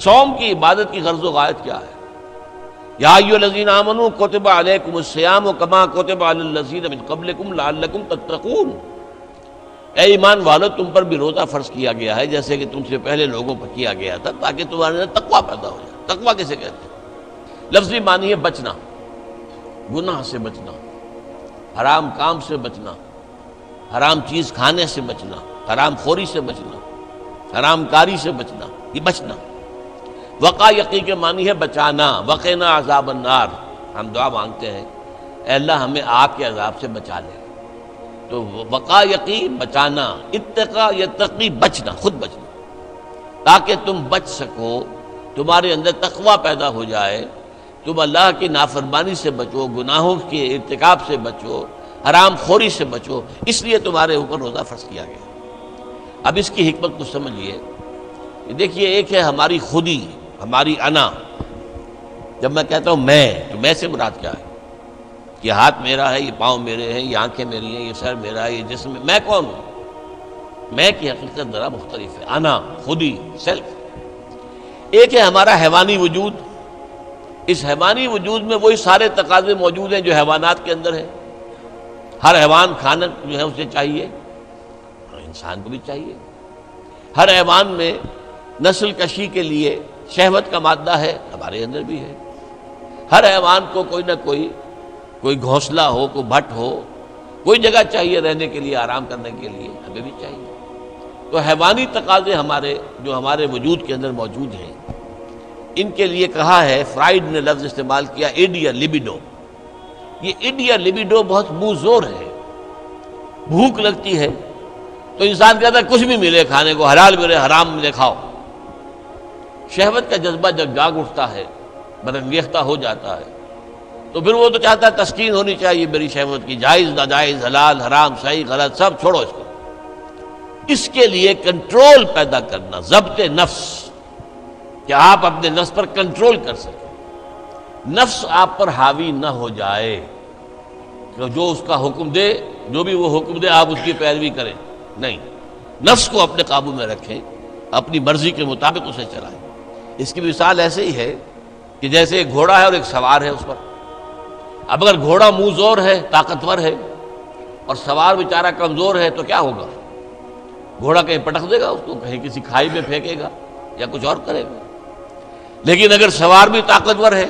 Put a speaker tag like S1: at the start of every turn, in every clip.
S1: सोम की इबादत की गर्ज गायत क्या है? याजीन आमन कोतबा अलैकुम कमा कोतबा तत्तकून। ए ईमान वालो, तुम पर भी रोज़ा फ़र्ज़ किया गया है, जैसे कि तुमसे पहले लोगों पर किया गया था, ताकि तुम्हारे अंदर तकवा पैदा हो जाए। तकवा किसे कहते हैं? लफ्जी मानिए है बचना, गुनाह से बचना, हराम काम से बचना, हराम चीज़ खाने से बचना, हराम खोरी से बचना हराम कारी से बचना, ये बचना। वक़ा यकी के मानी है बचाना, वक़ना अजाब नार हम दुआ मांगते हैं अल्लाह हमें आपके अजाब से बचा ले। तो वक़ा यकी बचाना इतका यकी बचना, खुद बचना। ताकि तुम बच सको, तुम्हारे अंदर तकवा पैदा हो जाए, तुम अल्लाह की नाफरमानी से बचो, गुनाहों के इरतकब से बचो हराम खोरी से बचो, इसलिए तुम्हारे ऊपर रोज़ा फ़र्ज़ किया गया। अब इसकी हमत को समझिए। देखिए, एक है हमारी खुदी। हमारी अना। जब मैं कहता हूँ मैं तो मैं से मुराद क्या है? ये हाथ मेरा है, ये पाँव मेरे हैं, ये आँखें मेरी हैं, ये सर मेरा है, ये जिसम मैं कौन हूँ? मैं की हकीकत ज़रा मुख्तलिफ़ है। आना खुदी सेल्फ। एक है हमारा हैवानी वजूद। इस हैवानी वजूद में वही सारे तकाजे मौजूद हैं जो हैवानात के अंदर है। हर हैवान खाना जो है उसे चाहिए इंसान को भी चाहिए। हर हैवान में नस्ल कशी के लिए शहवत का मादा है, हमारे अंदर भी है। हर हैवान को कोई ना कोई कोई घोंसला हो, कोई भट्ट हो, कोई जगह चाहिए रहने के लिए, आराम करने के लिए, हमें भी चाहिए। तो हैवानी तकाजे हमारे, जो हमारे वजूद के अंदर मौजूद हैं, इनके लिए कहा है, फ्राइड ने लफ्ज इस्तेमाल किया एडिया लिबिडो। ये इंडिया लिबिडो बहुत मुंहजोर है। भूख लगती है तो इंसान कहता है, कुछ भी मिले खाने को, हलाल मिले, हराम मिले, खाओ। शहवत का जज्बा जब जाग उठता है बरंगेख्ता हो जाता है तो फिर वो तो चाहता है तस्कीन होनी चाहिए, मेरी शहवत की, जायज़, नाजायज़, हलाल, हराम, सही, गलत, सब छोड़ो इसको। इसके लिए कंट्रोल पैदा करना, जब्त नफ्स, कि आप अपने नफ्स पर कंट्रोल कर सकें। नफ्स आप पर हावी ना हो जाए तो जो उसका हुक्म दे, जो भी वो हुक्म दे, आप उसकी पैरवी करें। नहीं। नफ्स को अपने काबू में रखें, अपनी मर्ज़ी के मुताबिक उसे चलाएँ। इसकी मिसाल ऐसे ही है कि जैसे एक घोड़ा है और एक सवार है उस पर। अब अगर घोड़ा मुँह है, ताकतवर है, और सवार बेचारा कमज़ोर है तो क्या होगा? घोड़ा कहीं पटक देगा उसको, कहीं किसी खाई में फेंकेगा या कुछ और करेगा। लेकिन अगर सवार भी ताकतवर है,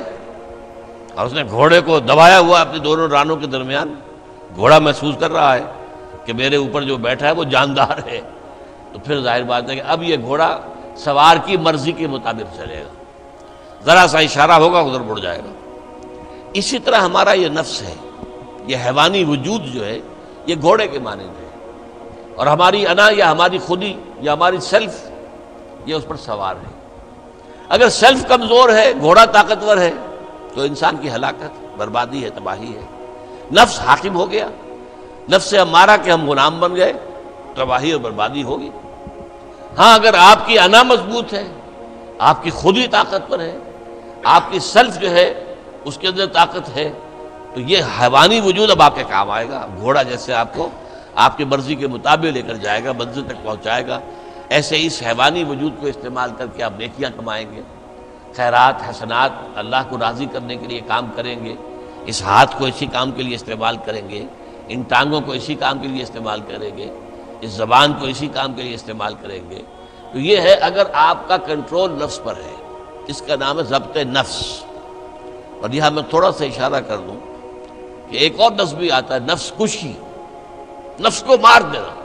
S1: और उसने घोड़े को दबाया हुआ अपने दोनों रानों के दरमियान, घोड़ा महसूस कर रहा है कि मेरे ऊपर जो बैठा है वो जानदार है। तो फिर ज़ाहिर बात है कि अब ये घोड़ा सवार की मर्ज़ी के मुताबिक चलेगा। ज़रा सा इशारा होगा, उधर मुड़ जाएगा। इसी तरह हमारा ये नफ्स है, ये हैवानी वजूद जो है, ये घोड़े के मानंद है। और हमारी अना या हमारी खुदी या हमारी सेल्फ, ये उस पर सवार है। अगर सेल्फ कमज़ोर है, घोड़ा ताकतवर है तो इंसान की हलाकत, बर्बादी है, तबाही है। नफ्स हाकिम हो गया। नफ्स हमारा कि हम गुलाम बन गए, तबाही और बर्बादी होगी। हाँ अगर आपकी अना मज़बूत है, आपकी खुद ही ताकतवर है, आपकी सेल्फ जो है, उसके अंदर ताकत है तो ये हैवानी वजूद अब आपके काम आएगा। घोड़ा जैसे आपको, आपकी मर्ज़ी के मुताबिक लेकर जाएगा, मंजिल तक पहुंचाएगा। ऐसे इस हैवानी वजूद को इस्तेमाल करके आप नेकियाँ कमाएँगे। खैरात, हसनात अल्लाह को राज़ी करने के लिए काम करेंगे। इस हाथ को इसी काम के लिए इस्तेमाल करेंगे। इन टांगों को इसी काम के लिए इस्तेमाल करेंगे। इस ज़बान को इसी काम के लिए इस्तेमाल करेंगे। तो ये है, अगर आपका कंट्रोल नफ्स पर है इसका नाम है जब्त नफ्स। और यहाँ मैं थोड़ा सा इशारा कर दूँ कि एक और नफ्स भी आता है, नफ्स कुशी। नफ्स को मार देना।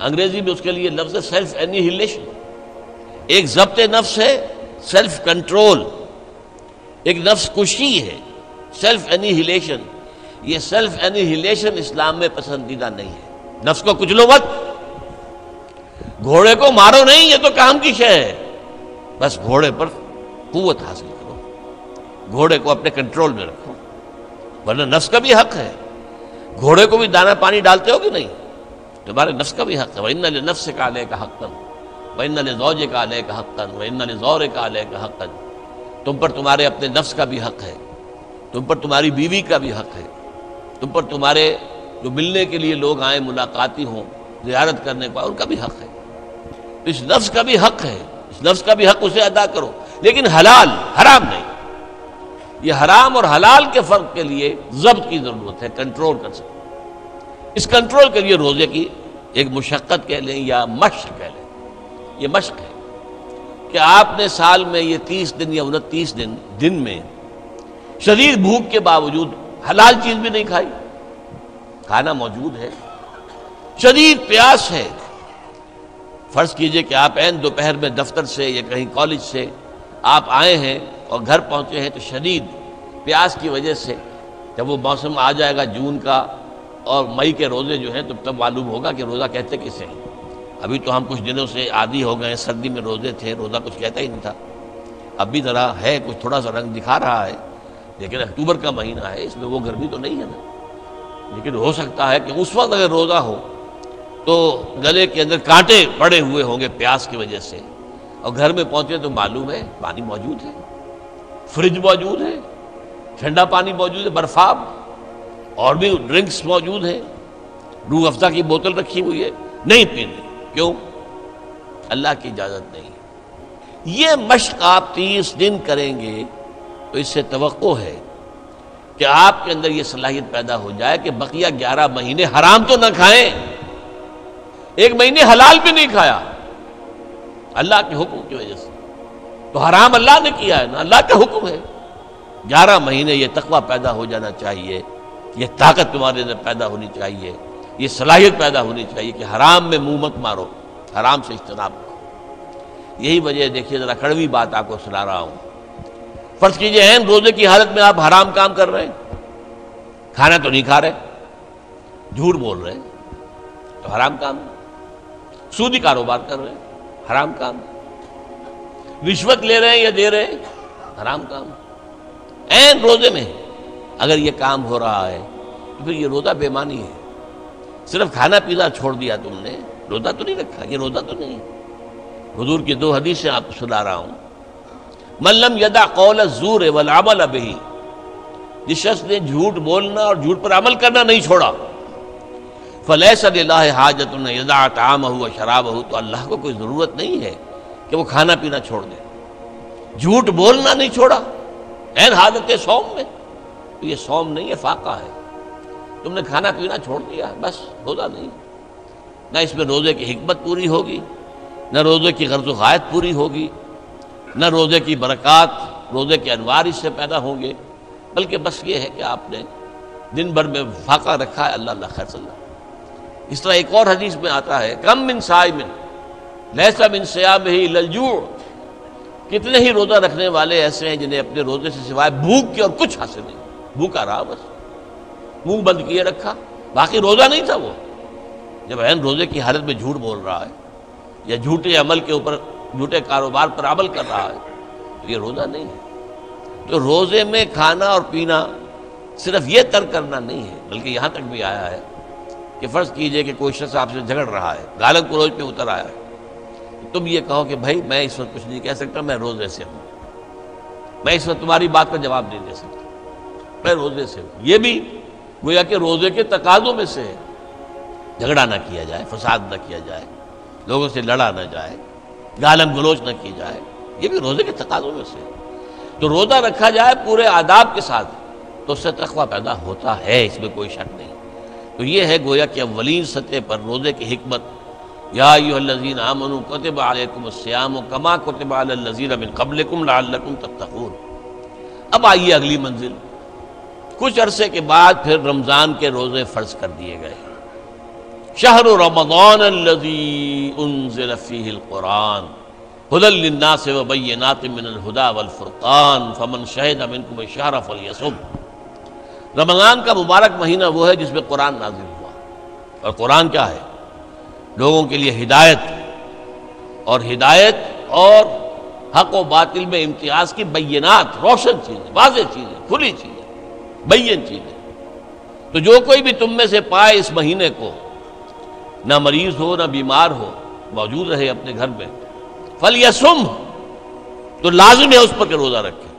S1: अंग्रेज़ी में उसके लिए लफ्ज सेल्फ एनिहिलेशन एक जब्त नफ्स है सेल्फ कंट्रोल एक नफ्स खुशी है सेल्फ एनिहिलेशन ये सेल्फ एनिहिलेशन इस्लाम में पसंदीदा नहीं है। नफ्स को कुछ लो मत। घोड़े को मारो नहीं, ये तो काम की शय है। बस घोड़े पर कुत हासिल करो। घोड़े को अपने कंट्रोल में रखो। वरना नफ्स का भी हक है। घोड़े को भी दाना पानी डालते हो कि नहीं? तुम्हारे नफ्स का भी हक है। वही नफ्स का ले का हकन वही जौजे का ले का हकन वही जौर का ले का हकन तुम पर तुम्हारे अपने नफ्स का भी हक है। तुम पर तुम्हारी बीवी का भी हक है। तुम पर तुम्हारे जो मिलने के लिए लोग आए, मुलाकाती हों, जियारत करने का उनका भी हक है। इस नफ्स का भी हक है। इस नफ्स का भी हक उसे अदा करो। लेकिन हलाल, हराम नहीं। ये हराम और हलाल के फ़र्क के लिए जब्त की ज़रूरत है कंट्रोल कर सकते इस कंट्रोल के लिए रोज़े की एक मुशक्क़त कह लें या मश्क कह लें। ये मश्क है कि आपने साल में ये तीस दिन या उनतीस दिन दिन में शरीर भूख के बावजूद हलाल चीज़ भी नहीं खाई। खाना मौजूद है। शरीर प्यास है। फ़र्ज़ कीजिए कि आप एन दोपहर में दफ्तर से या कहीं कॉलेज से आप आए हैं और घर पहुँचे हैं तो शदीद प्यास की वजह से जब वो मौसम आ जाएगा जून का और मई के रोज़े जो हैं तो तब मालूम होगा कि रोज़ा कहते किसे हैं। अभी तो हम कुछ दिनों से आदि हो गए सर्दी में रोज़े थे, रोज़ा कुछ कहता ही नहीं था। अब भी ज़रा है, कुछ थोड़ा सा रंग दिखा रहा है, लेकिन अक्टूबर का महीना है, इसमें वो गर्मी तो नहीं है ना। लेकिन हो सकता है कि उस वक्त अगर रोज़ा हो तो गले के अंदर कांटे पड़े हुए होंगे प्यास की वजह से। और घर में पहुँचे तो मालूम है, पानी मौजूद है, फ्रिज मौजूद है, ठंडा पानी मौजूद है, बर्फाब, और भी ड्रिंक्स मौजूद है। रूह अफ्जा की बोतल रखी हुई है, नहीं पीनी क्यों? अल्लाह की इजाज़त नहीं ये मश्क आप तीस दिन करेंगे तो इससे तो है कि आपके अंदर यह सलाहियत पैदा हो जाए कि बकिया ग्यारह महीने हराम तो ना खाएँ। एक महीने हलाल भी नहीं खाया। अल्लाह के हुक्म की वजह से। तो हराम अल्लाह ने किया है ना, अल्लाह का हुक्म है। ग्यारह महीने ये तकवा पैदा हो जाना चाहिए, ये ताकत तुम्हारे अंदर पैदा होनी चाहिए, ये सलाहियत पैदा होनी चाहिए कि हराम में मुँह मत मारो, हराम से इज्तनाब करो। यही वजह देखिए ज़रा कड़वी बात आपको सुना रहा हूँ। फ़र्ज़ कीजिए, हैं, रोज़े की हालत में आप हराम काम कर रहे हैं। खाना तो नहीं खा रहे, झूठ बोल रहे तो हराम काम सूदी कारोबार कर रहे हैं, हराम काम रिश्वत ले रहे हैं या दे रहे हैं, हराम काम एन रोज़े में अगर ये काम हो रहा है तो फिर ये रोजा बेमानी है। सिर्फ़ खाना पीना छोड़ दिया तुमने, रोजा तो नहीं रखा, ये रोजा तो नहीं हजूर की दो हदीसें आपको सुना रहा हूँ। मल्लम यदा कौल जूर वल अमल अबही। जिस शख्स ने झूठ बोलना और झूठ पर अमल करना नहीं छोड़ा फलैसद हाजत यदा ताम हुआ शराब हो तो अल्लाह को कोई ज़रूरत नहीं है कि वो खाना पीना छोड़ दे। झूठ बोलना नहीं छोड़ा एन हालत सोम में। तो ये सोम नहीं है, फाका है। तुमने खाना पीना छोड़ दिया, बस, रोज़ा नहीं। ना इसमें रोज़े की हमत पूरी होगी, ना रोज़े की गर्ज गायत पूरी होगी। न रोज़े की बरक़ात, रोज़े के अनवार इससे पैदा होंगे, बल्कि बस ये है कि आपने दिन भर में फाका रखा है, अल्लाह खैर सल्ला इस तरह एक और हदीस में आता है कम मिन साइमिन लहसा मिन सयाम ही ललजू कितने ही रोजा रखने वाले ऐसे हैं जिन्हें अपने रोज़े से सिवाय भूख के और कुछ हासिल नहीं। भूखा रहा बस। मुँह बंद किए रखा। बाकी रोजा नहीं था वो। जब एन रोज़े की हालत में झूठ बोल रहा है, या झूठे अमल के ऊपर झूठे कारोबार पर अमल कर रहा है। तो ये रोजा नहीं है। तो रोज़े में खाना और पीना सिर्फ़ ये तर्क करना नहीं है, बल्कि यहाँ तक भी आया है कि फ़र्ज़ कीजिए कि कोई शख्स आपसे झगड़ रहा है गालब को रोज पे उतर आया है। तुम ये कहो कि भाई, मैं इस वक्त कुछ नहीं कह सकता, मैं रोज़े से हूँ। मैं इस वक्त तुम्हारी बात का जवाब नहीं दे सकता। मैं रोज़े से हूँ। ये भी गोया कि रोज़े के तकाजों में से है। झगड़ा ना किया जाए, फसाद ना किया जाए, लोगों से लड़ा ना जाए। गालम गलोच ना की जाए। ये भी रोज़े के तकाजों में से। तो रोज़ा रखा जाए पूरे आदाब के साथ तो उससे तकवा पैदा होता है, इसमें कोई शक नहीं। तो ये है गोया कि अवलीन सतह पर रोज़े की हमत याजीन आमन कतब आलकुम कमा कतब आलजीन कबलकुम लाकुम तत्तकून। अब आइए अगली मंजिल। कुछ अरसे के बाद फिर रमज़ान के रोज़े फ़र्ज़ कर दिए गए। शहर रमदान कुरान हदलन्ना से वबैनात मिनलहुदा वलफ़ुरक़ान फ़मन शहद अमिन कुम शहर फल रमज़ान का मुबारक महीना वो है जिसमें कुरान नाजिल हुआ। और कुरान क्या है? लोगों के लिए हिदायत। और हिदायत और हक व बातिल में इम्तियाज़ की बैनात रोशन चीज़ें वाज चीज़ें, खुली चीज़ें बैन चीज़ें। तो जो कोई भी तुम में से पाए इस महीने को ना मरीज़ हो, ना बीमार हो, मौजूद रहे अपने घर में। फल या सुम तो लाजिम है उस पर के रोज़ा रखें।